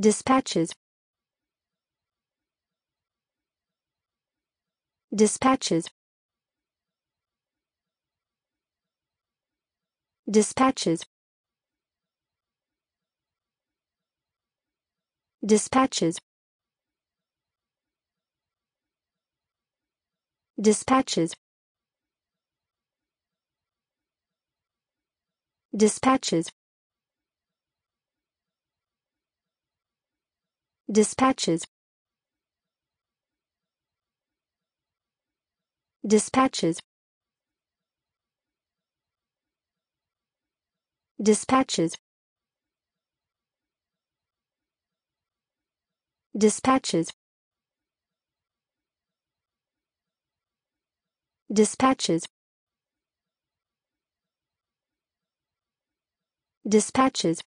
dispatches. Dispatches. Dispatches. Dispatches. Dispatches. Dispatches dispatches. Dispatches. Dispatches. Dispatches. Dispatches. Dispatches